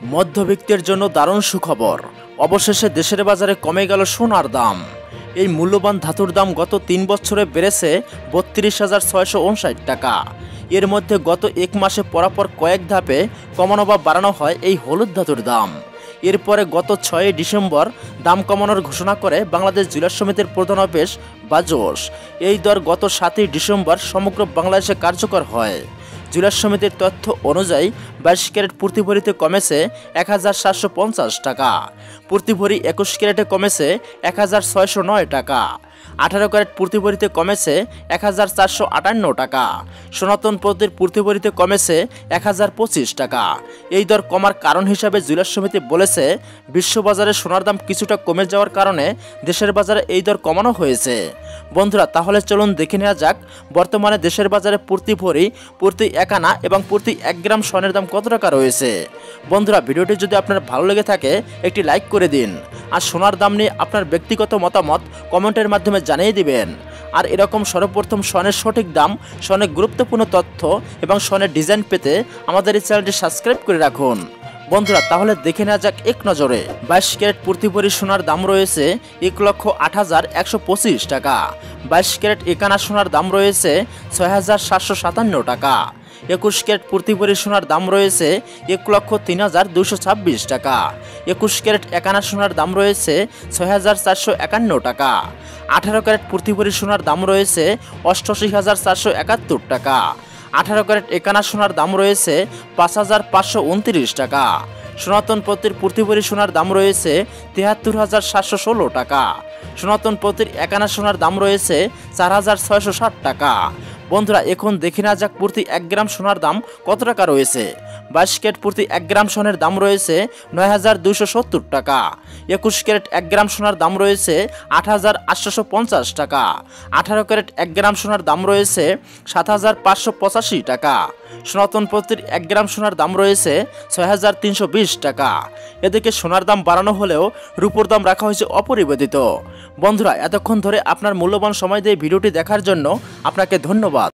মধ্যবিত্তের জন্য দারুণ সুখবর। অবশেষে দেশের বাজারে কমে গেল সোনার দাম। এই মূল্যবান ধাতুর দাম গত তিন বছরে বেড়েছে বত্রিশ হাজার ছয়শো টাকা। এর মধ্যে গত এক মাসে পরাপর কয়েক ধাপে কমানো বা বাড়ানো হয় এই হলুদ ধাতুর দাম। এরপরে গত ছয়ই ডিসেম্বর দাম কমানোর ঘোষণা করে বাংলাদেশ জুয়েলার সমিতির প্রধান অফিস বাজোস এই দর গত সাতই ডিসেম্বর সমগ্র বাংলাদেশে কার্যকর হয়। জুয়েলার সমিতির তথ্য অনুযায়ী বাইশ ক্যারেট প্রতি ভরিতে কমেছে এক হাজার সাতশো পঞ্চাশ টাকা। প্রতি ভরি একুশ ক্যারেটে কমেছে এক হাজার ছয়শো নয় টাকা। আঠারো ক্যারেট প্রতি কমেছে এক হাজার চারশো আটান্ন টাকা। সনাতন পদ্ধতির প্রতি কমেছে এক হাজার পঁচিশ টাকা। এই দর কমার কারণ হিসাবে জুয়েলার সমিতি বলেছে, বিশ্ববাজারে সোনার দাম কিছুটা কমে যাওয়ার কারণে দেশের বাজারে এই দর কমানো হয়েছে। বন্ধুরা, তাহলে চলুন দেখে নেওয়া যাক, বর্তমানে দেশের বাজারে প্রতি ভরি, প্রতি এক আনা এবং প্রতি এক গ্রাম স্বর্ণের দাম কত টাকা রয়েছে? বন্ধুরা, ভিডিওটি যদি আপনার ভালো লেগে থাকে, একটি লাইক করে দিন। আর সোনার দাম নিয়ে আপনার ব্যক্তিগত মতামত কমেন্টের মাধ্যমে জানিয়ে দিবেন। আর এরকম সর্বপ্রথম স্বর্ণের সঠিক দাম, স্বর্ণের গুরুত্বপূর্ণ তথ্য এবং স্বর্ণের ডিজাইন পেতে আমাদের এই চ্যানেলটি সাবস্ক্রাইব করে রাখুন। বন্ধুরা, তাহলে দেখে নেওয়া যাক এক নজরে। বাইশ ক্যারেট প্রতি ভরি সোনার দাম রয়েছে এক লক্ষ আট হাজার একশো পঁচিশ টাকা। বাইশ ক্যারেট একানা সোনার দাম রয়েছে ছয় হাজার সাতশো সাতান্ন টাকা। একুশ ক্যারেট প্রতি ভরি সোনার দাম রয়েছে এক লক্ষ তিন হাজার দুশো ছাব্বিশ টাকা। একুশ ক্যারেট একানা সোনার দাম রয়েছে ছয় হাজার চারশো একান্ন টাকা। আঠারো ক্যারেট প্রতি ভরি সোনার দাম রয়েছে অষ্টআশি হাজার চারশো একাত্তর টাকা। আঠারো ক্যারেট একানা সোনার দাম রয়েছে পাঁচ হাজার পাঁচশো উনত্রিশ টাকা। সনাতন পত্রের প্রতিভরি সোনার দাম রয়েছে তিয়াত্তর হাজার সাতশো ষোলো টাকা। সনাতন পত্রের একানা সোনার দাম রয়েছে চার হাজার ছয়শো ষাট টাকা। বন্ধুরা, এখন দেখে না যাক প্রতি এক গ্রাম সোনার দাম কত টাকা রয়েছে। বাইশ ক্যারেট প্রতি এক গ্রাম সোনের দাম রয়েছে নয় হাজার সত্তর টাকা। একুশ ক্যারেট এক গ্রাম সোনার দাম রয়েছে আট হাজার আটশোশো পঞ্চাশ টাকা। আঠারো ক্যারেট এক গ্রাম সোনার দাম রয়েছে সাত হাজার পাঁচশো পঁচাশি টাকা। সনাতন পত্রের এক গ্রাম সোনার দাম রয়েছে ছয় হাজার তিনশো বিশ টাকা। এদিকে সোনার দাম বাড়ানো হলেও রূপোর দাম রাখা হয়েছে অপরিবর্তিত। বন্ধুরা, এতক্ষণ ধরে আপনার মূল্যবান সময় দিয়ে ভিডিওটি দেখার জন্য আপনাকে ধন্যবাদ।